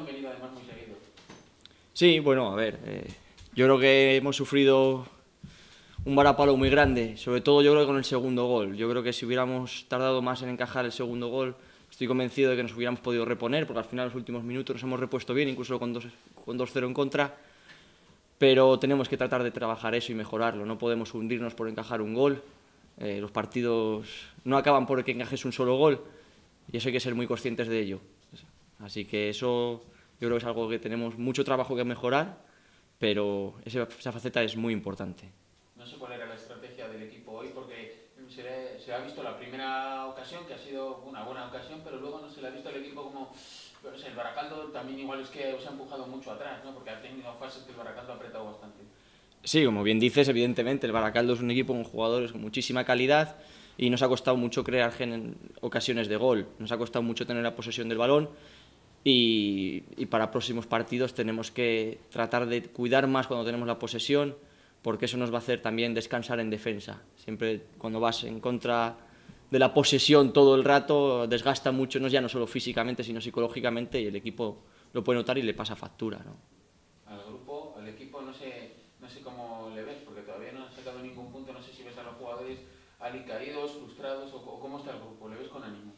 han venido además muy seguidos. Sí, bueno, a ver, eh, yo creo que hemos sufrido un varapalo muy grande, sobre todo yo creo que con el segundo gol. Yo creo que si hubiéramos tardado más en encajar el segundo gol, estoy convencido de que nos hubiéramos podido reponer, porque al final los últimos minutos nos hemos repuesto bien, incluso con 2-0 con en contra, pero tenemos que tratar de trabajar eso y mejorarlo, no podemos hundirnos por encajar un gol, eh, los partidos no acaban por que encajes un solo gol, y eso hay que ser muy conscientes de ello. Así que eso yo creo que es algo que tenemos mucho trabajo que mejorar, pero esa, esa faceta es muy importante. No sé cuál era la estrategia del equipo hoy, porque se, le, se, ha visto la primera ocasión, que ha sido una buena ocasión, pero luego no se le ha visto al equipo como... Pues el Baracaldo también igual es que os ha empujado mucho atrás, ¿no? porque ha tenido fases que el Baracaldo ha apretado bastante. Sí, como bien dices, evidentemente, el Baracaldo es un equipo con jugadores con muchísima calidad y nos ha costado mucho crear ocasiones de gol, nos ha costado mucho tener la posesión del balón y, para próximos partidos tenemos que tratar de cuidar más cuando tenemos la posesión, porque eso nos va a hacer también descansar en defensa. Siempre cuando vas en contra de la posesión todo el rato, desgasta mucho, no ya no solo físicamente, sino psicológicamente, y el equipo lo puede notar y le pasa factura. ¿no? Al equipo, no sé cómo le ves, porque todavía no han sacado ningún punto, no sé si ves a los jugadores alicaídos, frustrados, o, cómo está el grupo, ¿le ves con ánimo?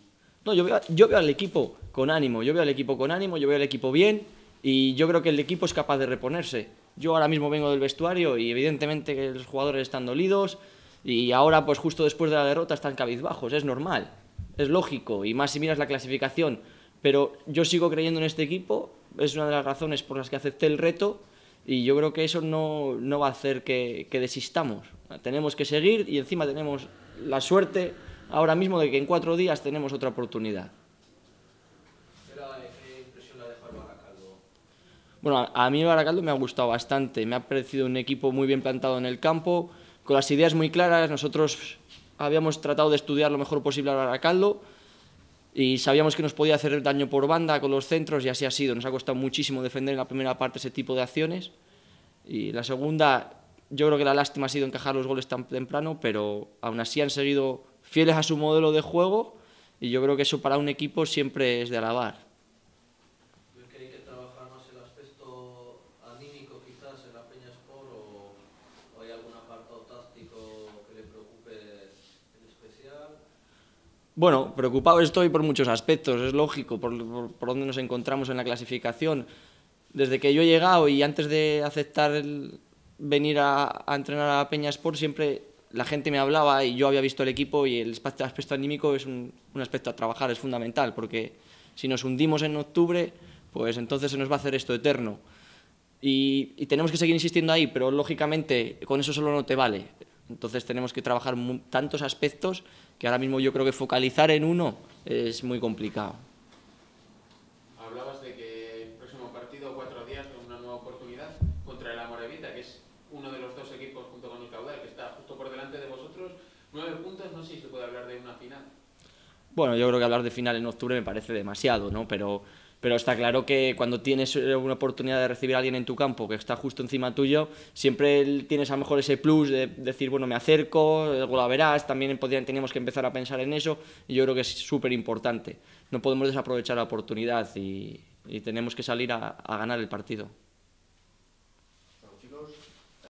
No, yo veo, yo veo al equipo con ánimo, yo veo al equipo con ánimo, yo veo al equipo bien, y yo creo que el equipo es capaz de reponerse. Yo ahora mismo vengo del vestuario y evidentemente los jugadores están dolidos y ahora pues justo después de la derrota están cabizbajos, es normal, es lógico y más si miras la clasificación, pero yo sigo creyendo en este equipo, es una de las razones por las que acepté el reto y yo creo que eso no, no va a hacer que, que desistamos. Tenemos que seguir y encima tenemos la suerte ahora mismo de que en cuatro días tenemos otra oportunidad. Bueno, a mí Baracaldo me ha gustado bastante, me ha parecido un equipo muy bien plantado en el campo, con las ideas muy claras, nosotros habíamos tratado de estudiar lo mejor posible a Baracaldo y sabíamos que nos podía hacer daño por banda con los centros y así ha sido, nos ha costado muchísimo defender en la primera parte ese tipo de acciones. Y la segunda, yo creo que la lástima ha sido encajar los goles tan temprano, pero aún así han seguido fieles a su modelo de juego y yo creo que eso para un equipo siempre es de alabar. Bueno, preocupado estoy por muchos aspectos, es lógico, por, por, dónde nos encontramos en la clasificación. Desde que yo he llegado y antes de aceptar el venir a, a, entrenar a Peña Sport, siempre la gente me hablaba y yo había visto el equipo y el aspecto anímico es un, un aspecto a trabajar, es fundamental, porque si nos hundimos en octubre, pues entonces se nos va a hacer esto eterno. Y, y tenemos que seguir insistiendo ahí, pero lógicamente con eso solo no te vale. Entonces tenemos que trabajar tantos aspectos que ahora mismo yo creo que focalizar en uno es muy complicado. Hablabas de que el próximo partido, cuatro días, una nueva oportunidad contra el Amorevita, que es uno de los dos equipos junto con el Caudal, que está justo por delante de vosotros. Nueve puntos, no si se puede hablar de una final. Bueno, yo creo que hablar de final en octubre me parece demasiado, ¿no? Pero pero está claro que cuando tienes eh, una oportunidad de recibir a alguien en tu campo que está justo encima tuyo, siempre tienes a lo mejor ese plus de decir, bueno, me acerco, luego la verás, también teníamos que empezar a pensar en eso y yo creo que es súper importante. No podemos desaprovechar la oportunidad y, y tenemos que salir a, a ganar el partido.